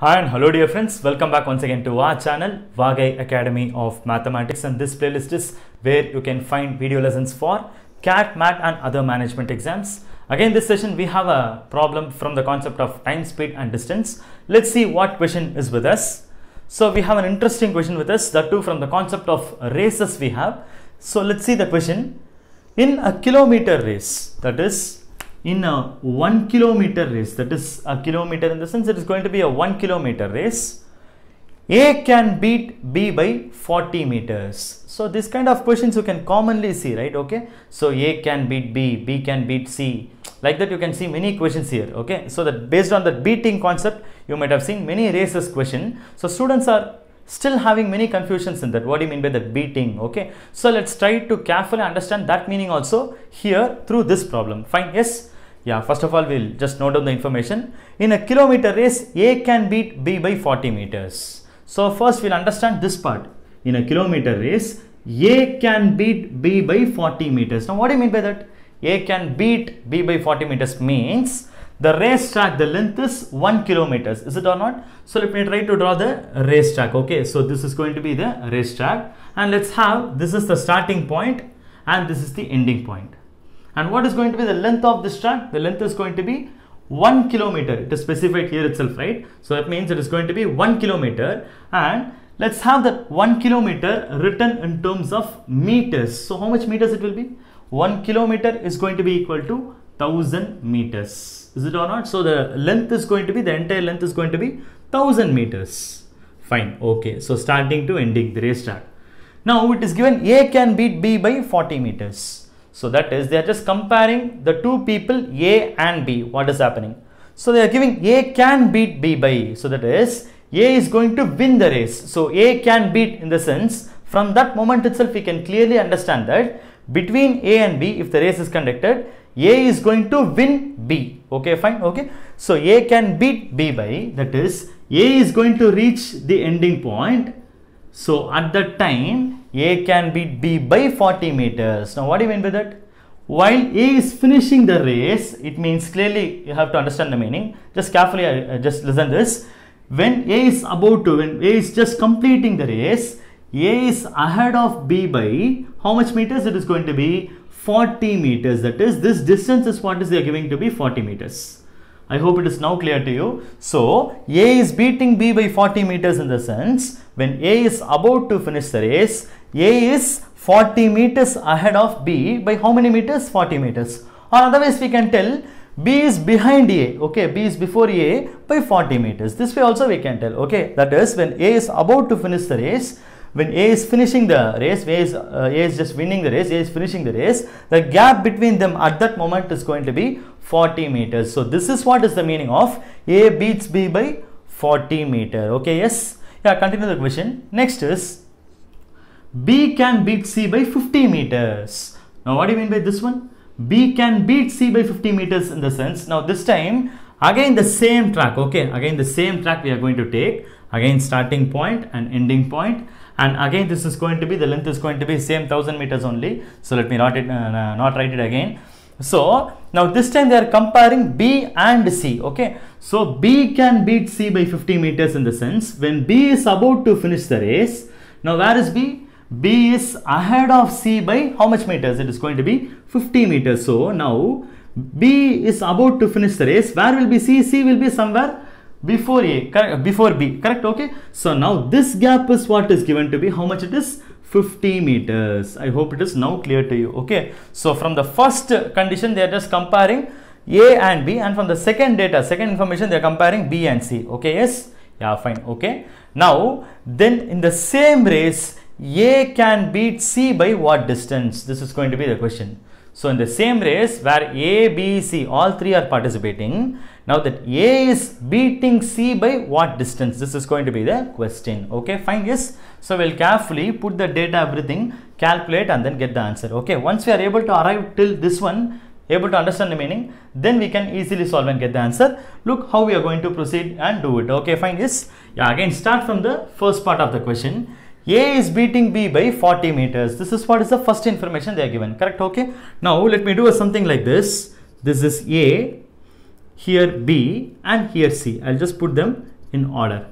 Hi and hello dear friends, welcome back once again to our channel VAAGAI Academy of Mathematics and this playlist is where you can find video lessons for CAT, MAT and other management exams. Again this session we have a problem from the concept of time, speed and distance. Let's see what question is with us. So we have an interesting question with us that too from the concept of races we have. So let's see the question. In a kilometer race that is in a 1 kilometer race that is a kilometer in the sense it is going to be a 1 kilometer race a can beat b by 40 meters. So this kind of questions you can commonly see right? Okay? So a can beat b b can beat c. Like that you can see many questions here okay? So that based on the beating concept you might have seen many races question. So students are still having many confusions in that. What do you mean by that beating? Okay? So let's try to carefully understand that meaning also here through this problem. Fine? Yes yeah first of all we'll just note down the information. In a kilometer race a can beat b by 40 meters. So first we'll understand this part. In a kilometer race a can beat b by 40 meters. Now what do you mean by that? A can beat b by 40 meters means the race track the length is 1 kilometers. Is it or not? So let me try to draw the race track okay? So this is going to be the race track. And let's have this is the starting point and this is the ending point and what is going to be the length of this track? The length is going to be 1 kilometer. It is specified here itself, right? So that means it is going to be 1 kilometer and let's have that 1 kilometer written in terms of meters. So how much meters it will be? 1 kilometer is going to be equal to 1000 meters. Is it or not? So the length is going to be, the entire length is going to be 1000 meters. Fine. Okay. So starting to ending the racetrack. Now it is given A can beat B by 40 meters. So that is they are just comparing the two people A and B. What is happening? So they are giving A can beat B by. So that is A is going to win the race. So A can beat in the sense from that moment itself we can clearly understand that between A and B if the race is conducted A is going to win B. Okay fine okay. So A can beat B by that is A is going to reach the ending point. So at that time a can beat B by 40 meters. Now what do you mean by that? While A is finishing the race, it means clearly you have to understand the meaning. Just carefully, uh, just listen this. When A is about to, when A is just completing the race, A is ahead of B by how much meters? It is going to be 40 meters. That is, this distance is what is they are giving to be 40 meters. I hope it is now clear to you. So, A is beating B by 40 meters in the sense when A is about to finish the race, A is 40 meters ahead of B by how many meters? 40 meters. Or otherwise we can tell B is behind A, okay, B is before A by 40 meters. This way also we can tell, okay, that is when A is about to finish the race, when A is finishing the race, A is, uh, A is just winning the race, A is finishing the race, the gap between them at that moment is going to be 40 meters. So this is what is the meaning of A beats B by 40 meter. Okay, yes. Yeah, continue the question. Next is B can beat C by 50 meters. Now what do you mean by this one? B can beat C by 50 meters in the sense. Now this time again the same track. Okay, again the same track we are going to take. Again starting point and ending point and again this is going to be the length is going to be same 1000 meters only so let me not it uh, not write it again so now this time they are comparing b and c okay so b can beat c by 50 meters in the sense when b is about to finish the race now where is b b is ahead of c by how much meters it is going to be 50 meters so now b is about to finish the race where will be c c will be somewhere before A, correct, before B, correct, okay. So now this gap is what is given to be, how much it is? 50 meters. I hope it is now clear to you, okay. So from the first condition, they are just comparing A and B and from the second data, second information, they are comparing B and C, okay, yes? Yeah, fine, okay. Now, then in the same race, A can beat C by what distance? This is going to be the question. So in the same race where A, B, C, all three are participating, now that A is beating C by what distance? This is going to be the question. Okay, fine, yes. So we'll carefully put the data, everything, calculate and then get the answer. Okay, once we are able to arrive till this one, able to understand the meaning, then we can easily solve and get the answer. Look how we are going to proceed and do it. Okay, fine, yes. Yeah, again start from the first part of the question. A is beating B by 40 meters. This is what is the first information they are given. Correct? Okay. Now let me do something like this. This is A, here B and here C. I'll just put them in order.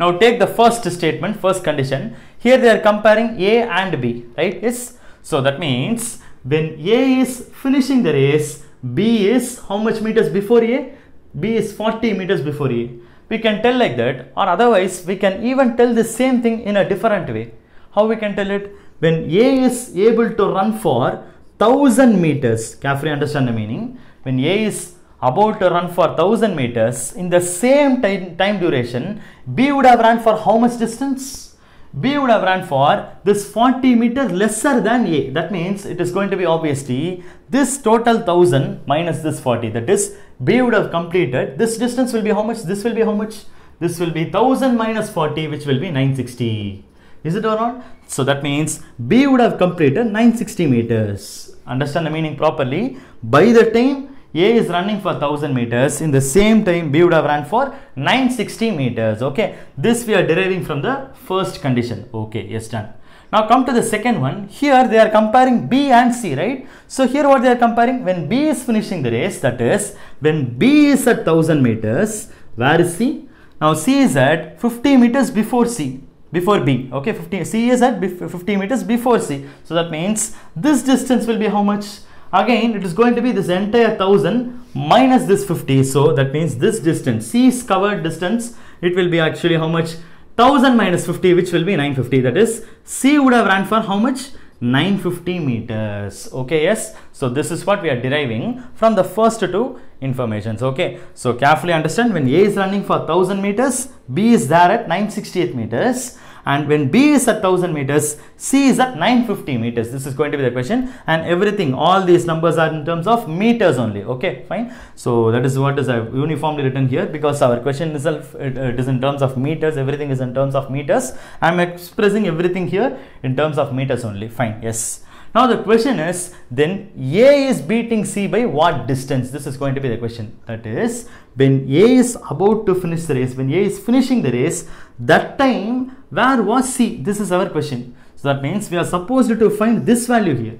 Now take the first statement, first condition. Here they are comparing A and B, right? Yes. So that means when A is finishing the race, B is how much meters before A? B is 40 meters before A. We can tell like that or otherwise we can even tell the same thing in a different way. How we can tell it? When A is able to run for 1000 meters, carefully understand the meaning. When A is about to run for 1000 meters in the same time, time duration, B would have run for how much distance? B would have run for this 40 meters lesser than A. That means it is going to be obviously this total 1000 minus this 40. That is B would have completed. This distance will be how much? This will be how much? This will be 1000 minus 40 which will be 960. Is it or not? So that means B would have completed 960 meters. Understand the meaning properly? By the time a is running for 1000 meters. In the same time, B would have run for 960 meters. Okay. This we are deriving from the first condition. Okay. Yes, done. Now come to the second one. Here they are comparing B and C, right? So here what they are comparing? When B is finishing the race, that is, when B is at 1000 meters, where is C? Now C is at 50 meters before C before B. Okay, 50, C is at 50 meters before C. So that means this distance will be how much? Again it is going to be this entire 1000 minus this 50 so that means this distance c is covered distance it will be actually how much? 1000 minus 50 which will be 950 that is c would have ran for how much? 950 meters. Okay yes? So this is what we are deriving from the first two informations. Okay? So carefully understand when a is running for 1000 meters b is there at 968 meters and when B is at 1000 meters, C is at 950 meters. This is going to be the question and everything, all these numbers are in terms of meters only. Okay, fine. So that is what is uh, uniformly written here because our question itself, it, uh, it is in terms of meters, everything is in terms of meters. I am expressing everything here in terms of meters only. Fine, yes. Now the question is then A is beating C by what distance? This is going to be the question. That is when A is about to finish the race, when A is finishing the race, that time where was C? This is our question. So that means we are supposed to find this value here.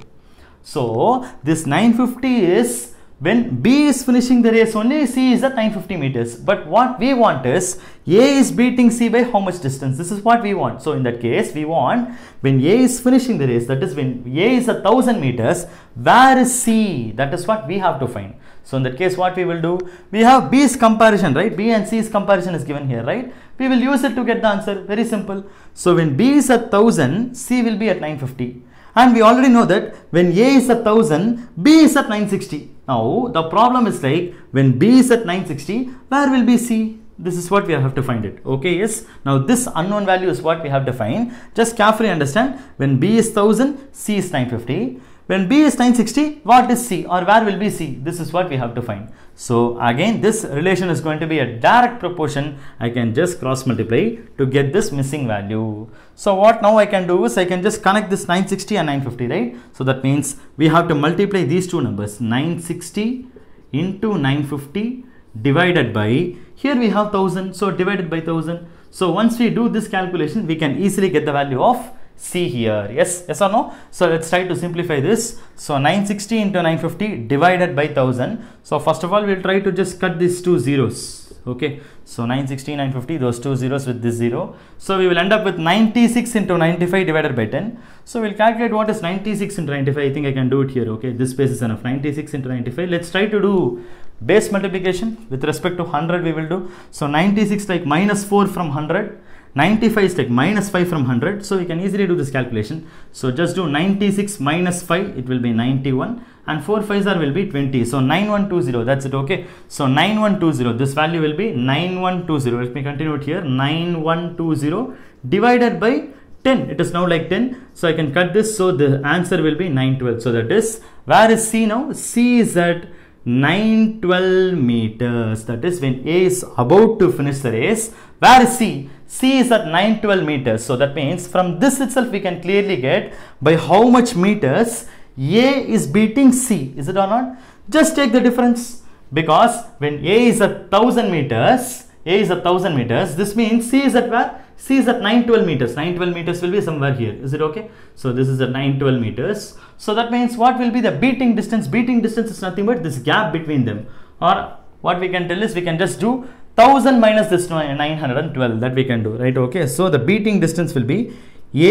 So this 950 is when B is finishing the race only C is at 950 meters. But what we want is A is beating C by how much distance? This is what we want. So in that case we want when A is finishing the race that is when A is a thousand meters where is C? That is what we have to find. So in that case what we will do? We have B's comparison right? B and C's comparison is given here right? We will use it to get the answer very simple. So when B is at 1000 C will be at 950 and we already know that when A is at 1000 B is at 960. Now the problem is like when B is at 960 where will be C? This is what we have to find it. Okay, yes. Now this unknown value is what we have to find. Just carefully understand when B is 1000 C is 950 when B is 960, what is C or where will be C? This is what we have to find. So again, this relation is going to be a direct proportion. I can just cross multiply to get this missing value. So what now I can do is I can just connect this 960 and 950, right? So that means we have to multiply these two numbers 960 into 950 divided by here we have 1000 so divided by 1000 so once we do this calculation we can easily get the value of C here. Yes, yes or no? So let's try to simplify this. So 960 into 950 divided by 1000. So first of all, we'll try to just cut these two zeros. Okay, so 960, 950, those two zeros with this zero. So we will end up with 96 into 95 divided by 10. So we'll calculate what is 96 into 95. I think I can do it here. Okay, this space is enough. 96 into 95. Let's try to do base multiplication with respect to 100 we will do. So 96 like minus 4 from 100 95 is like minus 5 from 100 so we can easily do this calculation. So just do 96 minus 5 it will be 91 and 4 5s are will be 20 so 9120 that's it okay? So 9120 this value will be 9120 let me continue it here. 9120 divided by 10 it is now like 10 so i can cut this. So the answer will be 912 so that is where is c now? C is at 912 meters that is when a is about to finish the race where c C is at 912 meters. So that means from this itself we can clearly get by how much meters A is beating C. Is it or not? Just take the difference because when A is at 1000 meters, A is at 1000 meters, this means C is at where? C is at 912 meters. 912 meters will be somewhere here. Is it okay? So this is at 912 meters. So that means what will be the beating distance? Beating distance is nothing but this gap between them. Or what we can tell is we can just do 1000 minus this 912 that we can do right okay so the beating distance will be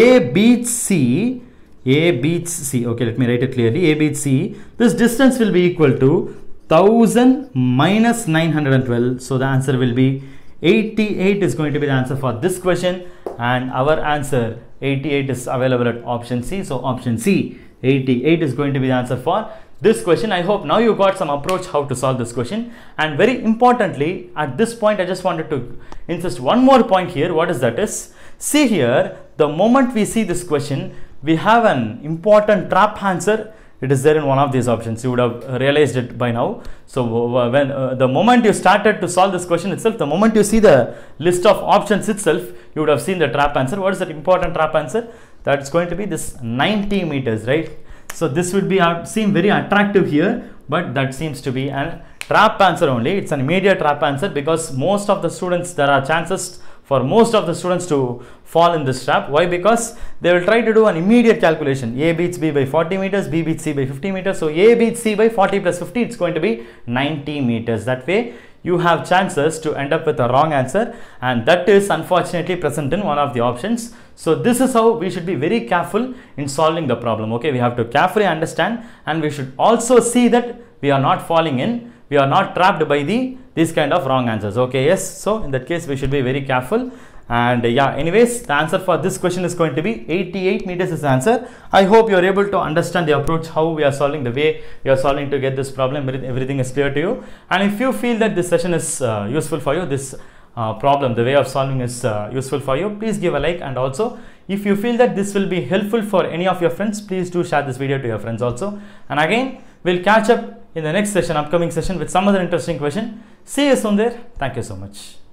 a beats c a beats c okay let me write it clearly a beats c this distance will be equal to 1000 minus 912 so the answer will be 88 is going to be the answer for this question and our answer 88 is available at option c so option c 88 is going to be the answer for this question. I hope now you got some approach how to solve this question. And very importantly, at this point, I just wanted to insist one more point here. What is that is, see here, the moment we see this question, we have an important trap answer. It is there in one of these options. You would have realized it by now. So when uh, the moment you started to solve this question itself, the moment you see the list of options itself, you would have seen the trap answer. What is that important trap answer? That's going to be this 90 meters, right? So this would be uh, seem very attractive here, but that seems to be a trap answer only. It's an immediate trap answer because most of the students, there are chances for most of the students to fall in this trap. Why? Because they will try to do an immediate calculation. A beats B by 40 meters, B beats C by 50 meters. So A beats C by 40 plus 50, it's going to be 90 meters. That way, you have chances to end up with a wrong answer and that is unfortunately present in one of the options. So this is how we should be very careful in solving the problem. Okay, we have to carefully understand and we should also see that we are not falling in, we are not trapped by the these kind of wrong answers. Okay, yes. So in that case, we should be very careful. And uh, yeah, anyways, the answer for this question is going to be 88 meters is the answer. I hope you are able to understand the approach, how we are solving the way we are solving to get this problem. Everything is clear to you. And if you feel that this session is uh, useful for you, this uh, problem, the way of solving is uh, useful for you, please give a like. And also, if you feel that this will be helpful for any of your friends, please do share this video to your friends also. And again, we'll catch up in the next session, upcoming session with some other interesting question. See you soon there. Thank you so much.